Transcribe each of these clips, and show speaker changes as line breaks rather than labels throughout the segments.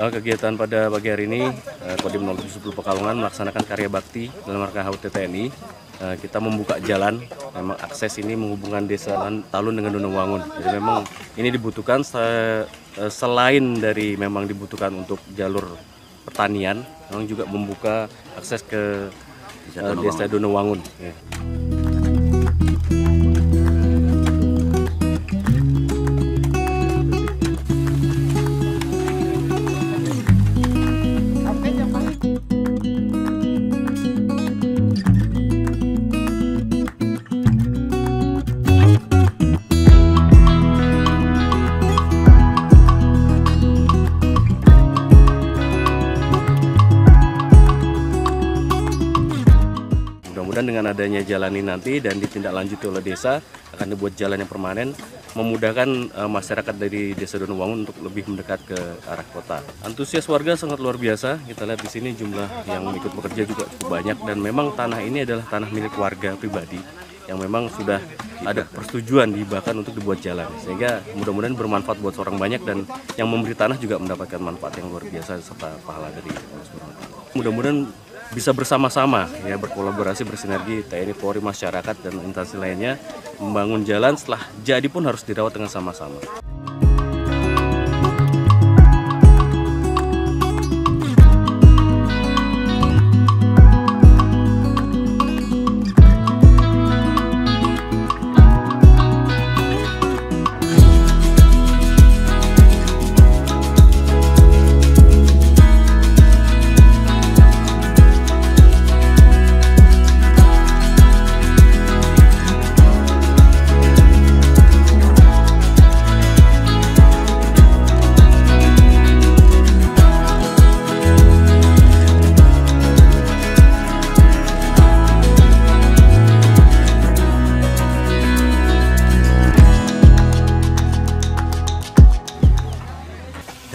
Eh, kegiatan pada pagi hari ini eh, Kodim 0710 Pekalongan melaksanakan karya bakti dalam rangka HUT TNI. Eh, kita membuka jalan, memang akses ini menghubungkan desa Talun dengan Donowangun. Jadi memang ini dibutuhkan se- selain dari memang dibutuhkan untuk jalur pertanian, memang juga membuka akses ke desa Donowangun. Ya. Mudah-mudahan dengan adanya jalan ini nanti dan ditindaklanjuti oleh desa akan dibuat jalan yang permanen memudahkan eh, masyarakat dari Desa Donowangun untuk lebih mendekat ke arah kota. Antusias warga sangat luar biasa. Kita lihat di sini jumlah yang ikut bekerja juga cukup banyak dan memang tanah ini adalah tanah milik warga pribadi yang memang sudah ada persetujuan dihibahkan untuk dibuat jalan sehingga mudah-mudahan bermanfaat buat orang banyak dan yang memberi tanah juga mendapatkan manfaat yang luar biasa serta pahala dari Allah. Mudah-mudahan bisa bersama-sama ya berkolaborasi bersinergi TNI Polri masyarakat dan instansi lainnya membangun jalan setelah jadi pun harus dirawat dengan sama-sama.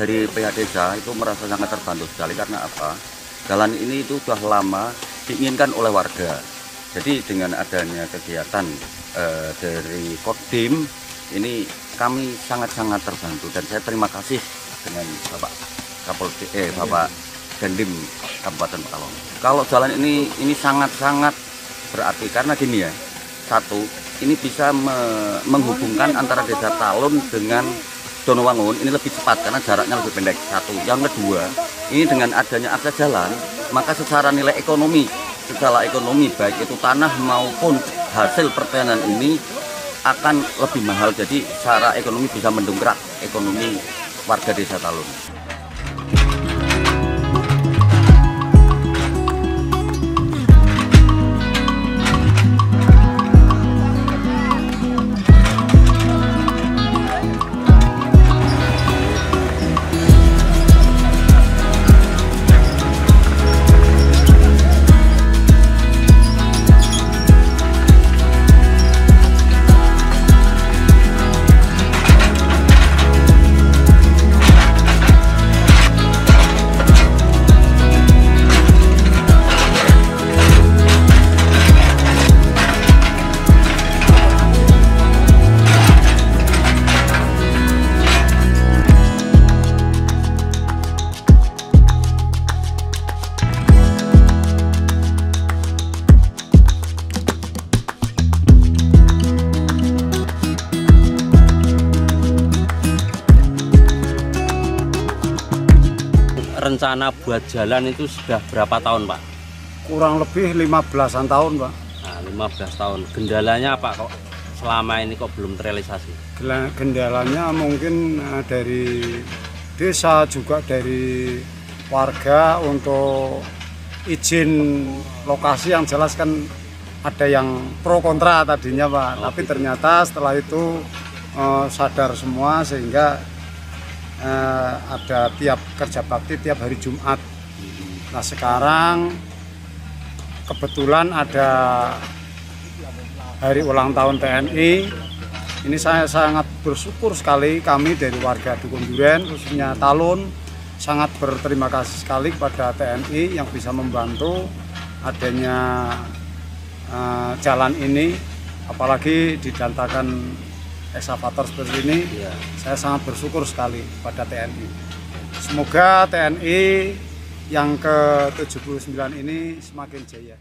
Dari pihak desa itu merasa sangat terbantu sekali karena apa? Jalan ini itu sudah lama diinginkan oleh warga. Jadi dengan adanya kegiatan eh, dari Kodim ini kami sangat-sangat terbantu dan saya terima kasih dengan Bapak Kapolri eh Bapak Dandim Kabupaten Pekalongan. Kalau jalan ini ini sangat-sangat berarti karena gini ya. Satu, ini bisa me- menghubungkan antara desa Talun dengan Donowangun ini lebih cepat karena jaraknya lebih pendek. Satu. Yang kedua, ini dengan adanya akses jalan, maka secara nilai ekonomi, secara ekonomi baik itu tanah maupun hasil pertanian ini akan lebih mahal. Jadi secara ekonomi bisa mendongkrak ekonomi warga desa Talun.
Rencana buat jalan itu sudah berapa tahun Pak?
kurang lebih 15-an tahun Pak.
Nah, 15 tahun. Gendalanya apa kok selama ini kok belum terrealisasi?
Gendalanya mungkin eh, dari desa juga dari warga untuk izin lokasi yang jelas kan ada yang pro kontra tadinya Pak.
Oh,
Tapi
gitu.
ternyata setelah itu eh, sadar semua sehingga eh, ada tiap kerja bakti tiap hari Jumat. Nah sekarang kebetulan ada hari ulang tahun TNI. Ini saya sangat bersyukur sekali kami dari warga Dukun Duren khususnya Talun sangat berterima kasih sekali kepada TNI yang bisa membantu adanya eh, jalan ini apalagi didantakan eksavator seperti ini,
ya.
saya sangat bersyukur sekali pada TNI. Semoga TNI yang ke-79 ini semakin jaya.